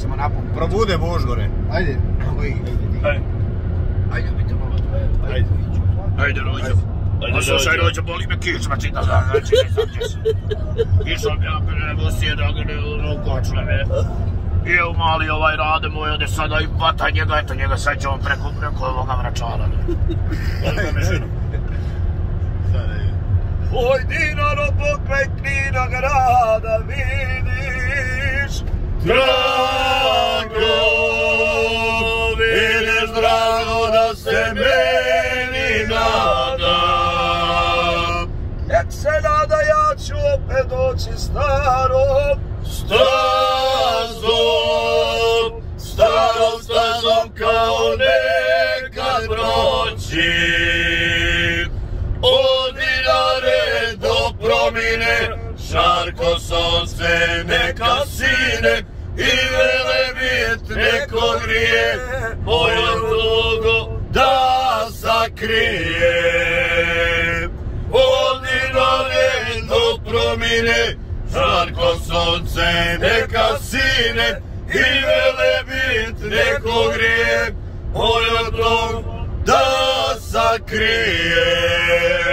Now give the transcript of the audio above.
ćemo napun. Probude Božgore. Ajde. Koji? Ajde. Ajde, vidite malo tvoje. Ajde. Ajde, Rođo. A slušaj, Rođo, boli me kičma, ti da znam, znači nisam će se. Išao bi ja prema sjeda, gdje kočle me. I evo mali ovaj rade moj, ode sada i vata njega, eto njega sad će on preko, preko ovoga vračara. Boli me ženu. Oj, Dinaro, pokraj Knina grada, vidiš, meni nada. Nek se nada ja ću opet doći starom, stazom, starom stazom kao nekad proći. Od Dinare do promine, žarko sonce neka sine, i velebit neko grije, sakrije. Od Dinare do promine, žarko sonce neka sine, i velebit neko grije, moju tugu da sakrije.